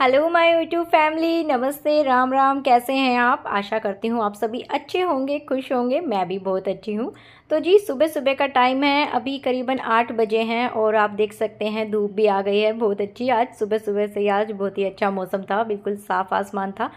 Hello my YouTube family नमस्ते, राम राम. कैसे हैं आप? आशा करती हूँ आप सभी अच्छे होंगे, खुश होंगे. मैं भी बहुत अच्छी हूँ. तो जी सुबह सुबह का टाइम है. अभी करीबन आठ बजे हैं और आप देख सकते हैं, धूप भी आ गई है. बहुत अच्छी. आज सुबह सुबह से आज बहुत ही अच्छा मौसम था. बिल्कुल साफ़ आसमान था.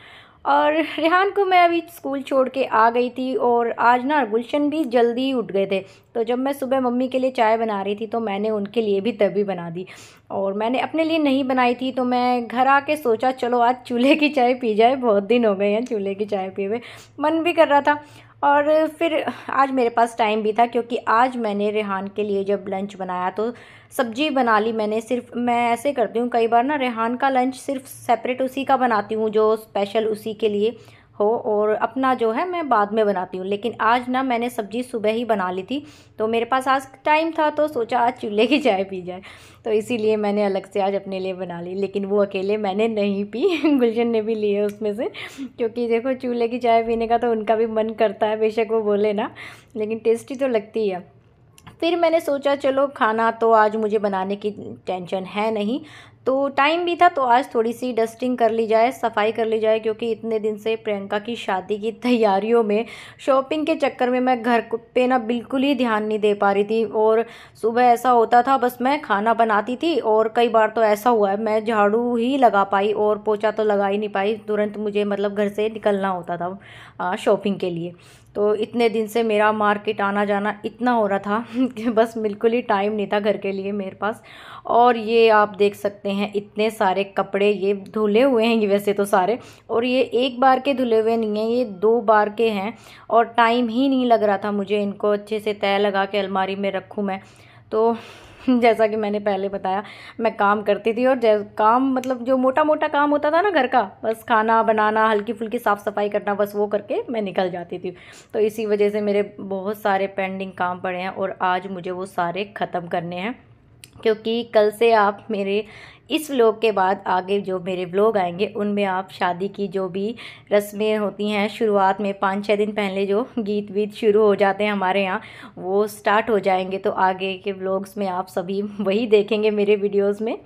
और रेहान को मैं अभी स्कूल छोड़ के आ गई थी और आज ना गुलशन भी जल्दी ही उठ गए थे। तो जब मैं सुबह मम्मी के लिए चाय बना रही थी तो मैंने उनके लिए भी तभी बना दी और मैंने अपने लिए नहीं बनाई थी। तो मैं घर आके सोचा, चलो आज चूल्हे की चाय पी जाए, बहुत दिन हो गए हैं चूल्हे की चाय पिए हुए। मन भी कर रहा था। और फिर आज मेरे पास टाइम भी था क्योंकि आज मैंने रेहान के लिए जब लंच बनाया तो सब्ज़ी बना ली मैंने सिर्फ़, मैं ऐसे करती हूँ, कई बार ना रेहान का लंच सिर्फ़ सेपरेट उसी का बनाती हूँ, जो स्पेशल उसी के लिए। हो और अपना जो है मैं बाद में बनाती हूँ। लेकिन आज ना मैंने सब्ज़ी सुबह ही बना ली थी तो मेरे पास आज टाइम था तो सोचा आज चूल्हे की चाय पी जाए। तो इसीलिए मैंने अलग से आज अपने लिए बना ली, लेकिन वो अकेले मैंने नहीं पी। गुलशन ने भी लिए उसमें से, क्योंकि देखो चूल्हे की चाय पीने का तो उनका भी मन करता है, बेशक वो बोले ना, लेकिन टेस्टी तो लगती है। फिर मैंने सोचा, चलो खाना तो आज मुझे बनाने की टेंशन है नहीं तो टाइम भी था तो आज थोड़ी सी डस्टिंग कर ली जाए, सफ़ाई कर ली जाए, क्योंकि इतने दिन से प्रियंका की शादी की तैयारियों में शॉपिंग के चक्कर में मैं घर पे ना बिल्कुल ही ध्यान नहीं दे पा रही थी। और सुबह ऐसा होता था, बस मैं खाना बनाती थी, और कई बार तो ऐसा हुआ है, मैं झाड़ू ही लगा पाई और पोछा तो लगा ही नहीं पाई, तुरंत मुझे मतलब घर से निकलना होता था शॉपिंग के लिए। तो इतने दिन से मेरा मार्केट आना जाना इतना हो रहा था, कि बस बिल्कुल ही टाइम नहीं था घर के लिए मेरे पास। और ये आप देख सकते हैं इतने सारे कपड़े ये धुले हुए हैं ये वैसे तो सारे। और ये एक बार के धुले हुए नहीं हैं, ये दो बार के हैं और टाइम ही नहीं लग रहा था मुझे इनको अच्छे से तय लगा के अलमारी में रखूँ मैं। तो जैसा कि मैंने पहले बताया, मैं काम करती थी और काम मतलब जो मोटा मोटा काम होता था ना घर का, बस खाना बनाना हल्की फुल्की साफ़ सफ़ाई करना, बस वो करके मैं निकल जाती थी। तो इसी वजह से मेरे बहुत सारे पेंडिंग काम पड़े हैं और आज मुझे वो सारे ख़त्म करने हैं, क्योंकि कल से आप मेरे इस व्लॉग के बाद आगे जो मेरे व्लॉग आएँगे, उनमें आप शादी की जो भी रस्में होती हैं, शुरुआत में पाँच छः दिन पहले जो गीत वीत शुरू हो जाते हैं हमारे यहाँ, वो स्टार्ट हो जाएँगे। तो आगे के व्लॉग्स में आप सभी वही देखेंगे मेरे वीडियोज़ में।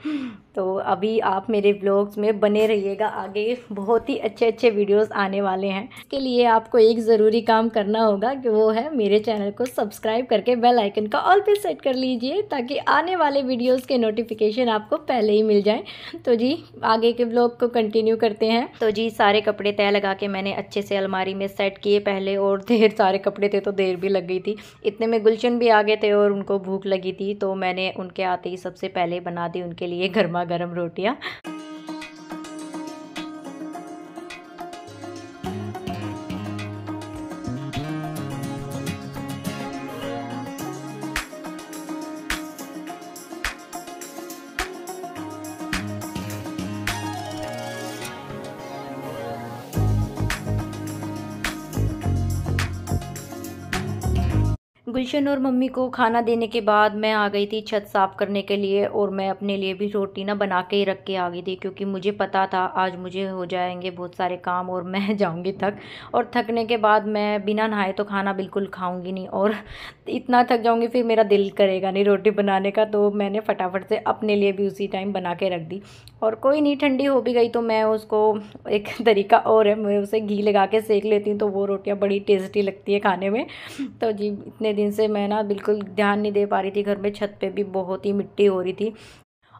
तो अभी आप मेरे ब्लॉग्स में बने रहिएगा, आगे बहुत ही अच्छे अच्छे वीडियोस आने वाले हैं। इसके लिए आपको एक ज़रूरी काम करना होगा कि वो है मेरे चैनल को सब्सक्राइब करके बेल आइकन का ऑल पे सेट कर लीजिए, ताकि आने वाले वीडियोस के नोटिफिकेशन आपको पहले ही मिल जाए। तो जी, आगे के ब्लॉग को कंटिन्यू करते हैं। तो जी, सारे कपड़े तय लगा के मैंने अच्छे से अलमारी में सेट किए पहले, और ढेर सारे कपड़े थे तो देर भी लग गई थी। इतने में गुलशन भी आ गए थे और उनको भूख लगी थी तो मैंने उनके आते ही सबसे पहले बना दी, उनके लिए गर्मा गर्म रोटियाँ। गुलशन और मम्मी को खाना देने के बाद मैं आ गई थी छत साफ़ करने के लिए और मैं अपने लिए भी रोटी ना बना के ही रख के आ गई थी क्योंकि मुझे पता था आज मुझे हो जाएँगे बहुत सारे काम और मैं जाऊँगी थक। और थकने के बाद मैं बिना नहाए तो खाना बिल्कुल खाऊँगी नहीं और इतना थक जाऊँगी, फिर मेरा दिल करेगा नहीं रोटी बनाने का तो मैंने फटाफट से अपने लिए भी उसी टाइम बना के रख दी। और कोई नहीं, ठंडी हो भी गई तो मैं उसको एक तरीका और है, मैं उसे घी लगा के सेक लेती हूँ तो वो रोटियाँ बड़ी टेस्टी लगती है खाने में। तो जी, इतने दिन से मैं ना बिल्कुल ध्यान नहीं दे पा रही थी। घर में छत पे भी बहुत ही मिट्टी हो रही थी।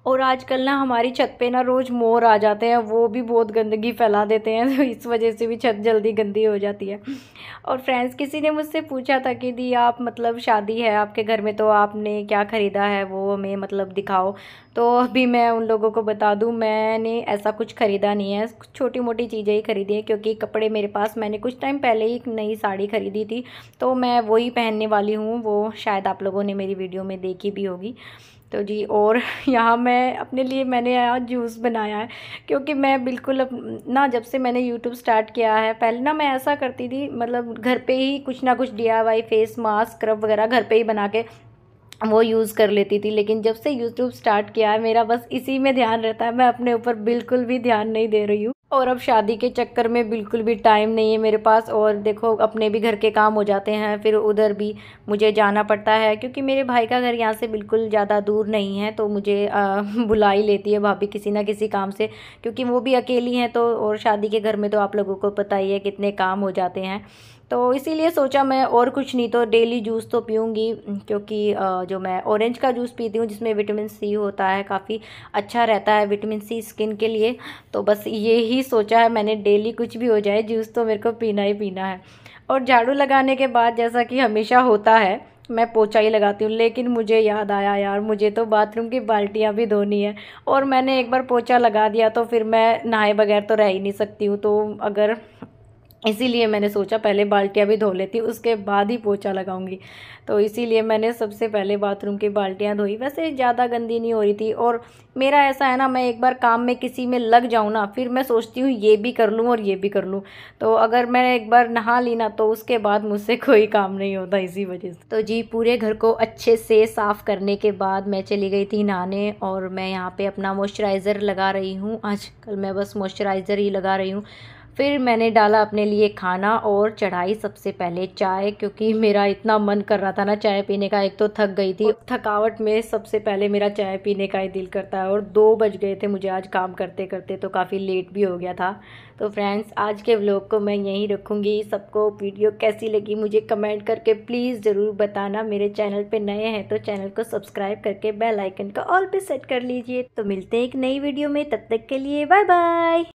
और आजकल ना हमारी छत पे ना रोज़ मोर आ जाते हैं, वो भी बहुत गंदगी फैला देते हैं तो इस वजह से भी छत जल्दी गंदी हो जाती है। और फ्रेंड्स किसी ने मुझसे पूछा था कि, दी, आप मतलब शादी है, आपके घर में तो आपने क्या ख़रीदा है, वो हमें मतलब दिखाओ। तो अभी मैं उन लोगों को बता दूँ, मैंने ऐसा कुछ ख़रीदा नहीं है छोटी मोटी चीज़ें ही ख़रीदी हैं, क्योंकि कपड़े मेरे पास, मैंने कुछ टाइम पहले ही एक नई साड़ी ख़रीदी थी तो मैं वही पहनने वाली हूँ, वो शायद आप लोगों ने मेरी वीडियो में देखी भी होगी। तो जी, और यहाँ मैं अपने लिए मैंने यहाँ जूस बनाया है, क्योंकि मैं बिल्कुल ना जब से मैंने यूट्यूब स्टार्ट किया है, पहले ना मैं ऐसा करती थी मतलब घर पे ही कुछ ना कुछ डी फेस मास्क स्क्रब वगैरह घर पे ही बना के वो यूज़ कर लेती थी, लेकिन जब से यूट्यूब स्टार्ट किया है, मेरा बस इसी में ध्यान रहता है। मैं अपने ऊपर बिल्कुल भी ध्यान नहीं दे रही हूँ। और अब शादी के चक्कर में बिल्कुल भी टाइम नहीं है मेरे पास और देखो, अपने भी घर के काम हो जाते हैं, फिर उधर भी मुझे जाना पड़ता है, क्योंकि मेरे भाई का घर यहाँ से बिल्कुल ज़्यादा दूर नहीं है तो मुझे बुला ही लेती है भाभी किसी ना किसी काम से, क्योंकि वो भी अकेली हैं तो और शादी के घर में तो आप लोगों को पता ही है कितने काम हो जाते हैं। तो इसीलिए सोचा मैं और कुछ नहीं तो डेली जूस तो पीऊँगी, क्योंकि जो मैं ऑरेंज का जूस पीती हूँ, जिसमें विटामिन सी होता है, काफ़ी अच्छा रहता है विटामिन सी स्किन के लिए तो बस ये ही सोचा है मैंने डेली कुछ भी हो जाए जूस तो मेरे को पीना ही पीना है। और झाड़ू लगाने के बाद जैसा कि हमेशा होता है, मैं पोछा ही लगाती हूँ, लेकिन मुझे याद आया यार, मुझे तो बाथरूम की बाल्टियाँ भी धोनी है, और मैंने एक बार पोछा लगा दिया तो फिर मैं नहाए बगैर तो रह ही नहीं सकती हूँ तो अगर इसीलिए मैंने सोचा पहले बाल्टियाँ भी धो लेती, उसके बाद ही पोछा लगाऊँगी। तो इसीलिए मैंने सबसे पहले बाथरूम की बाल्टियाँ धोई। वैसे ज़्यादा गंदी नहीं हो रही थी और मेरा ऐसा है ना, मैं एक बार काम में किसी में लग जाऊँ ना, फिर मैं सोचती हूँ ये भी कर लूँ और ये भी कर लूँ। तो अगर मैं एक बार नहा ली ना तो उसके बाद मुझसे कोई काम नहीं होता इसी वजह से। तो जी, पूरे घर को अच्छे से साफ़ करने के बाद मैं चली गई थी नहाने और मैं यहाँ पर अपना मॉइस्चराइज़र लगा रही हूँ। आजकल मैं बस मॉइस्चराइज़र ही लगा रही हूँ। फिर मैंने डाला अपने लिए खाना और चढ़ाई सबसे पहले चाय, क्योंकि मेरा इतना मन कर रहा था ना चाय पीने का। एक तो थक गई थी। थकावट में सबसे पहले मेरा चाय पीने का ही दिल करता है। और दो बज गए थे मुझे आज काम करते करते तो काफ़ी लेट भी हो गया था। तो फ्रेंड्स, आज के व्लॉग को मैं यहीं रखूँगी। सबको वीडियो कैसी लगी मुझे कमेंट करके प्लीज़ ज़रूर बताना। मेरे चैनल पर नए हैं तो चैनल को सब्सक्राइब करके बेल आइकन का ऑल पे सेट कर लीजिए। तो मिलते हैं एक नई वीडियो में। तब तक के लिए बाय बाय